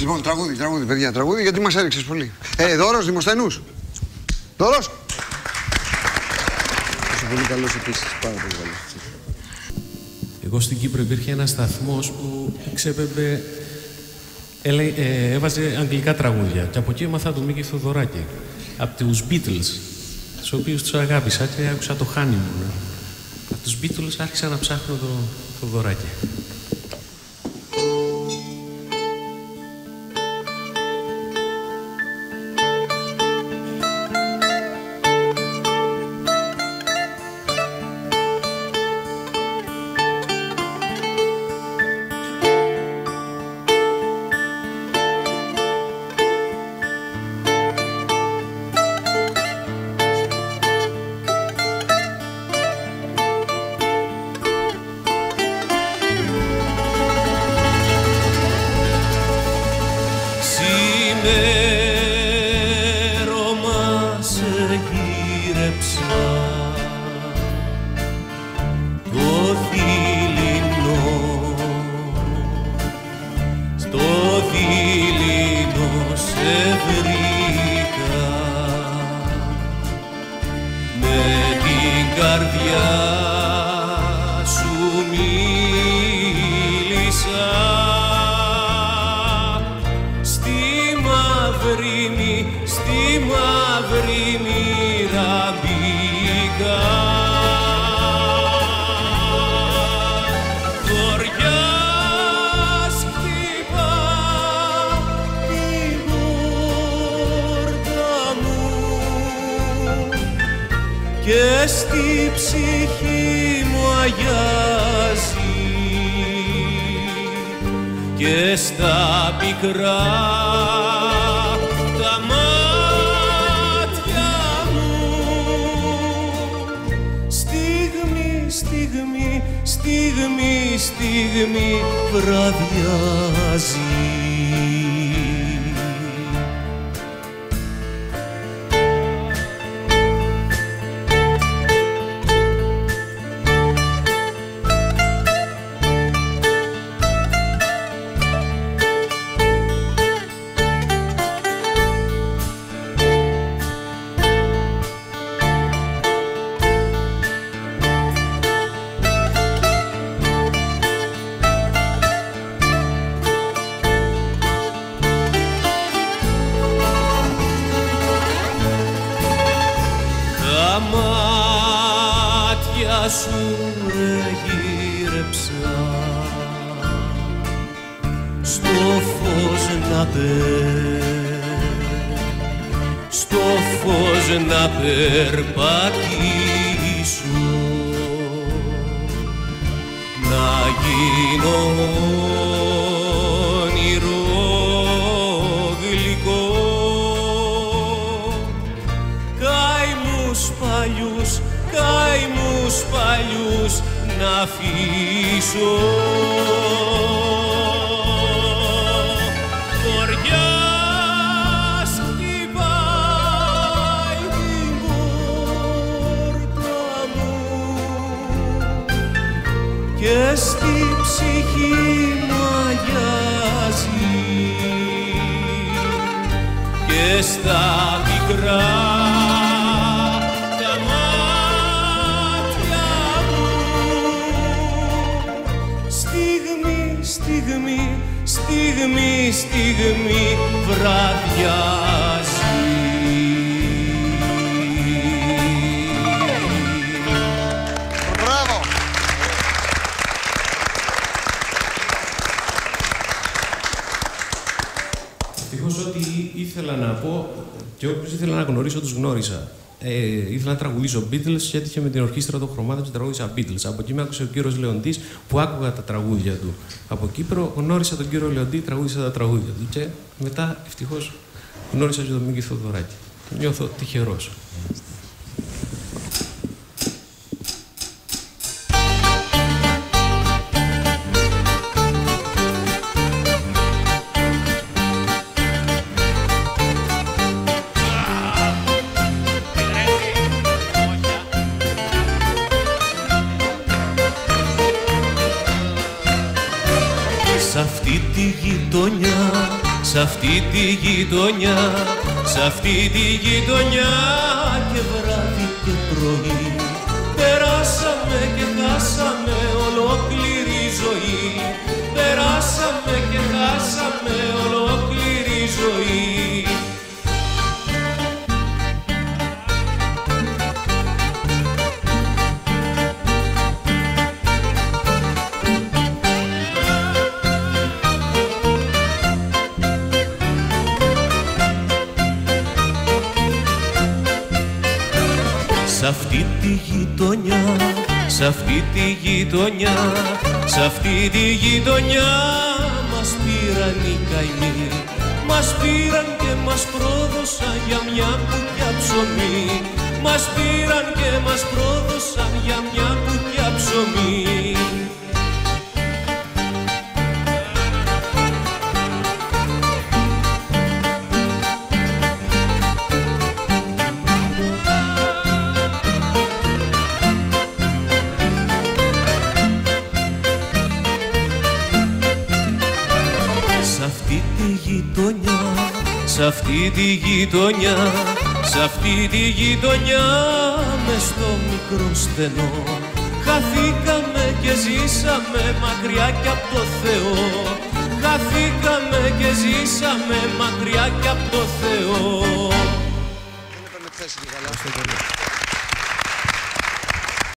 Λοιπόν, τραγούδι, τραγούδι, παιδιά, τραγούδι, γιατί μας έριξες πολύ. Ε, δώρος, Δημοσθενούς. Δώρος. Είσαι πολύ καλός επίσης, πάρα πολύ καλός. Εγώ στην Κύπρο υπήρχε ένας σταθμός που ξέπεμπε, έλε, ε, έβαζε αγγλικά τραγούδια. Και από εκεί έμαθα τον Μίκη Θοδωράκη. Από τους Beatles, τους οποίους τους αγάπησα και άκουσα το Honeymoon. Από τους Beatles άρχισα να ψάχνω το Θοδωράκη. Σε βρήκα με την καρδιά και στη ψυχή μου αγιάζει. Και στα πικρά τα μάτια μου στιγμή, στιγμή, στιγμή, στιγμή βραδιάζει γύρεψα στο φως να πε. Στο φως να περπατήσω. Να γίνω όνειρο γλυκό. Καημούς παλιούς, καημούς παλιούς να αφήσω. Χωριάς χτυπάει την πόρτα μου και στη ψυχή μου αγιάζει και στα μικρά στιγμή, στιγμή, στιγμή, στιγμή βραδιάζει. Μπράβο. Ευτυχώς ότι ήθελα να πω και όποιου ήθελα να γνωρίσω, τους γνώρισα. Ε, ήθελα να τραγουδήσω Beatles και έτυχε με την ορχήστρα των χρωμάτων και τραγούδισα Beatles. Από εκεί με άκουσε ο κύριος Λεοντής που άκουγα τα τραγούδια του. Από Κύπρο γνώρισα τον κύριο Λεοντή, τραγούδισα τα τραγούδια του. Και μετά ευτυχώς γνώρισα και τον Μίκη Θοδωράκη. Νιώθω τυχερός. Γειτονιά, Σ' αυτή τη γειτονιά, σ' αυτή τη γειτονιά και βράδυ και πρωί. Περάσαμε και χάσαμε ολόκληρη ζωή. Περάσαμε και χάσαμε ολόκληρη ζωή αυτή τη γειτονιά, σ' αυτή τη γειτονιά, σ' αυτή τη γειτονιά μας πήραν οι καημοί μας πήραν και μας πρόδωσαν για μια κουκιά ψωμί. Μας πήραν και μας πρόδωσαν για μια κουκιά ψωμί αυτή τη γειτονιά, σ' αυτή τη γειτονιά, σ' αυτή τη γειτονιά με στο μικρό στενό. Χαθήκαμε και ζήσαμε μακριά κι από το Θεό. Χαθήκαμε και ζήσαμε μακριά κι από το Θεό